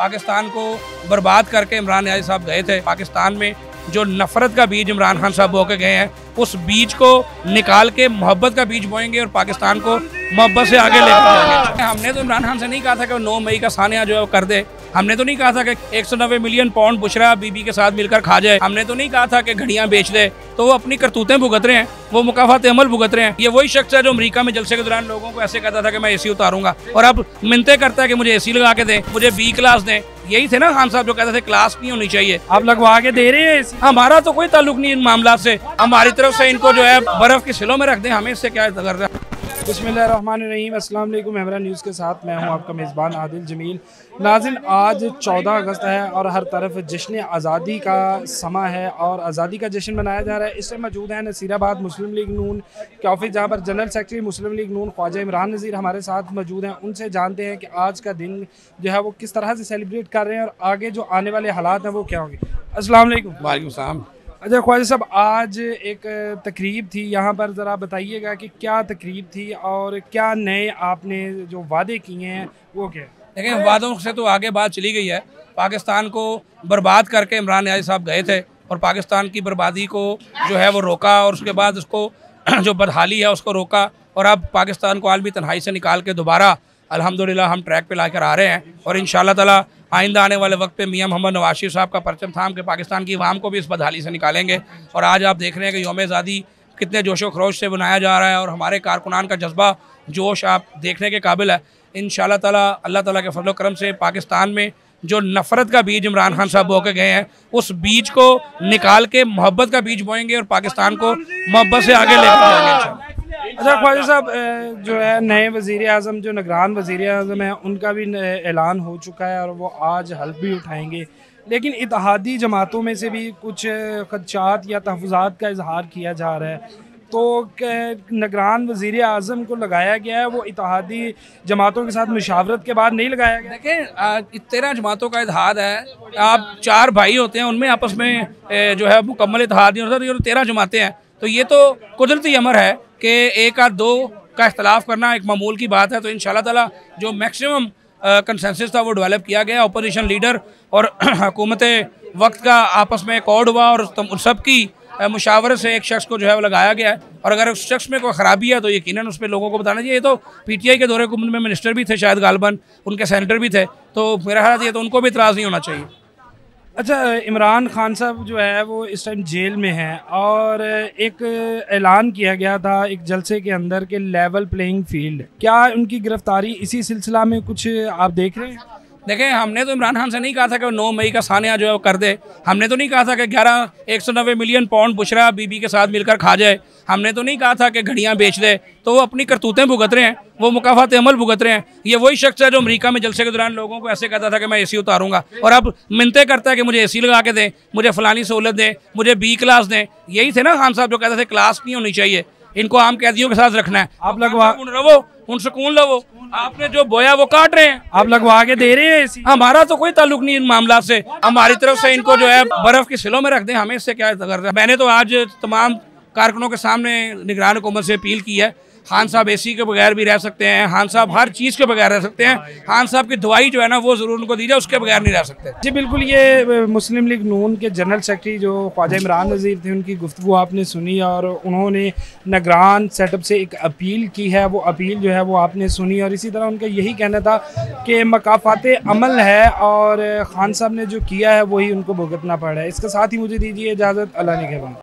पाकिस्तान को बर्बाद करके इमरान न्याजी साहब गए थे। पाकिस्तान में जो नफरत का बीज इमरान खान साहब बो के गए हैं, उस बीज को निकाल के मोहब्बत का बीज बोएँगे और पाकिस्तान को मोहब्बत से आगे लेकर जाएँगे। हमने तो इमरान खान से नहीं कहा था कि नौ मई का सानिया जो है वो कर दे। हमने तो नहीं कहा था कि एक सौ नब्बे मिलियन पाउंड बुशरा बीबी के साथ मिलकर खा जाए। हमने तो नहीं कहा था कि घड़ियाँ बेच दे। तो वो अपनी करतूतें भुगत रहे हैं, वो मुकाफात अमल भुगत रहे हैं। ये वही शख्स है जो अमरीका में जलसे के दौरान लोगों को ऐसे कहता था कि मैं एसी उतारूँगा। और अब मिनते करता है कि मुझे एसी लगा के दें, मुझे बी क्लास दें। यही थे ना खान साहब जो कहते थे क्लास नहीं होनी चाहिए। आप लगवा के दे रहे हैं हमारा तो कोई ताल्लुक नहीं इन मामला से। हमारी तरफ़ से इनको जो है बर्फ़ के सिलों में रख दे हमें इससे क्या कर बसमीम अल्लाम मेमरा न्यूज़ के साथ मैं हूँ आपका मेज़बान आदिल जमील। नाजिन आज 14 अगस्त है और हर तरफ़ जश्न आज़ादी का समा है और आज़ादी का जश्न मनाया जा रहा है। इससे मौजूद है नसीराबाद मुस्लिम लीग नून के ऑफ़िस, जहाँ पर जनरल सेक्रेटरी मुस्लिम लीग नून ख्वाजा इमरान नज़ीर हमारे साथ मौजूद हैं। उनसे जानते हैं कि आज का दिन जो है वो किस तरह से सेलिब्रेट कर रहे हैं और आगे जो आने वाले हालात हैं वो क्या होंगे। असल वालेकुम अच्छा ख्वाजा साहब, आज एक तकरीब थी। यहाँ पर ज़रा बताइएगा कि क्या तकरीब थी और क्या नए आपने जो वादे किए हैं, वो क्या देखिए, वादों से तो आगे बात चली गई है। पाकिस्तान को बर्बाद करके इमरान न्याजी साहब गए थे और पाकिस्तान की बर्बादी को जो है वो रोका और उसके बाद उसको जो बदहाली है उसको रोका और अब पाकिस्तान को आलमी तनहाई से निकाल के दोबारा अल्हम्दुलिल्लाह, हम ट्रैक पे लाकर आ रहे हैं और इन ताला आइंदा आने वाले वक्त पे मियाँ मोहम्मद नवाज़ साहब का परचम थाम के पाकिस्तान की वाम को भी इस बदहाली से निकालेंगे। और आज आप देख रहे हैं कि योम आज़ादी कितने जोशो खरोश से बनाया जा रहा है और हमारे कारकुनान का जज्बा जोश आप देखने के काबिल है। इन ताला अल्लाह ताला के फजल करम से पाकिस्तान में जो नफ़रत का बीज इमरान खान साहब बो के गए हैं, उस बीज को निकाल के मोहब्बत का बीज बोएँगे और पाकिस्तान को मोहब्बत से आगे लेकर जाएँगे अच्छा ख्वाजा साहब जो है, नए वज़ी अजम जो नगरान वज़ी अजम है, उनका भी ऐलान हो चुका है और वो आज हल्फ भी उठाएँगे। लेकिन इतिहादी जमातों में से भी कुछ खदशात या तहफ़ात का इजहार किया जा रहा है। तो नगरान वज़ी अजम को लगाया गया है, वो इतिहादी जमातों के साथ मुशावरत के बाद नहीं लगाया गया? देखें तेरह जमातों का इतिहाद है, आप चार भाई होते हैं, उनमें आपस में जो है, मुकम्मल इतिहाद नहीं होता तो तेरह जमातें हैं। तो ये तो कुदरती अमर है कि एक आध दो का अख्तलाफ करना एक मामूल की बात है तो इन ताला जो मैक्सिमम कंसेंसस था वो डेवलप किया गया। अपोजिशन लीडर और हुकूमत वक्त का आपस में कॉड हुआ और सबकी मुशावरत से एक शख्स को जो है वो लगाया गया है। और अगर उस शख्स में कोई ख़राबी है तो यकीन उस पर लोगों को बताना चाहिए। तो पीटीआई के दौरे हुकूमत में मिनिस्टर भी थे, शायद गालबन, उनके सेनेटर भी थे तो मेरा ख्याल ये तो उनको भी इतराज़ नहीं होना चाहिए। अच्छा इमरान खान साहब जो है, वो इस टाइम जेल में हैं और एक ऐलान किया गया था एक जलसे के अंदर के लेवल प्लेइंग फ़ील्ड क्या उनकी गिरफ्तारी इसी सिलसिला में कुछ आप देख रहे हैं? देखें, हमने तो इमरान खान से नहीं कहा था कि नौ मई का सानिया जो है वो कर दे। हमने तो नहीं कहा था कि ग्यारह, एक सौ नब्बे मिलियन पाउंड बुशरा बीबी के साथ मिलकर खा जाए। हमने तो नहीं कहा था कि घड़ियाँ बेच दे। तो वो अपनी करतूतें भुगत रहे हैं, वो मुकाफात अमल भुगत रहे हैं। ये वही शख्स है जो अमरीका में जलसे के दौरान लोगों को ऐसे कहता था कि मैं ए सी उतारूँगा। और अब मिनते करता है कि मुझे ए सी लगा के दें, मुझे फलानी सहूलत दें, मुझे बी क्लास दें। यही थे ना खान साहब जो कहते थे, क्लास नहीं होनी चाहिए। इनको आम कैदियों के साथ रखना है। आप लगवा रहो उन सुकून लवो। आपने जो बोया वो काट रहे हैं। आप लगवा के दे रहे हैं हमारा तो कोई ताल्लुक नहीं इन मामला से। हमारी तरफ़ से इनको जो है बर्फ़ के सिलों में रख दें हमें इससे क्या कर रहे हैं। मैंने तो आज तमाम कारकुनों के सामने निगरान हुकूमत से अपील की है खान साहब एसी के बगैर भी रह सकते हैं, खान साहब हर चीज़ के बगैर रह सकते हैं। खान साहब की दवाई जो है ना, वो ज़रूर उनको दी जाए, उसके बगैर नहीं रह सकते। जी, बिल्कुल, ये मुस्लिम लीग नून के जनरल सेक्रेटरी जो ख्वाजा इमरान नज़ीर थे, उनकी गुफ्तु आपने सुनी और उन्होंने नगरान सेटअप से एक अपील की है। वो अपील जो है, वो आपने सुनी और इसी तरह उनका यही कहना था कि मकाफात अमल है और खान साहब ने जो किया है वही उनको भुगतना पड़ा है। इसके साथ ही मुझे दीजिए इजाज़त, अल्लाह ने